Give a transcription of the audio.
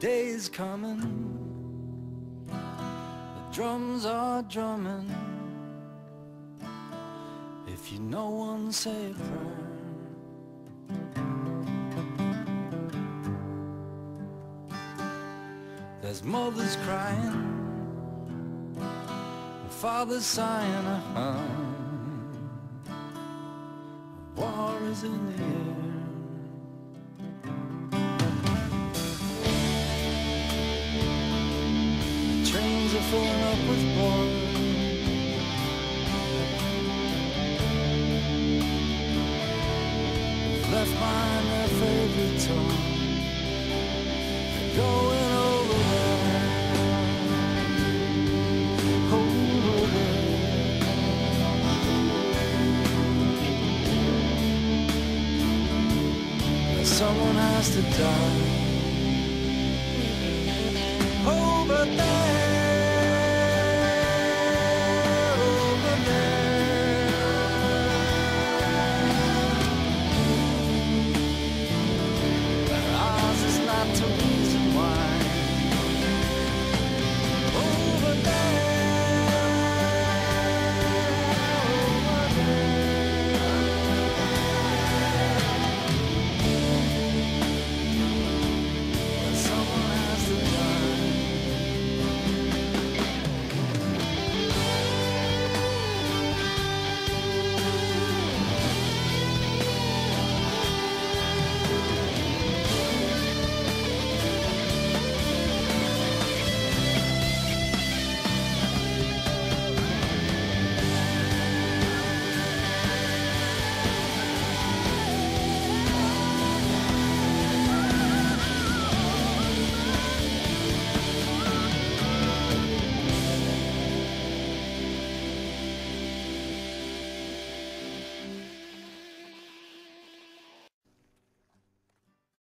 day's coming. The drums are drumming. If you know one, say a prayer. There's mothers crying, and fathers sighing. Uh-huh. War is in the air. Are filling up with boys. Left behind their favorite. They're going over there. Over there. Someone has to die. Oh, over there.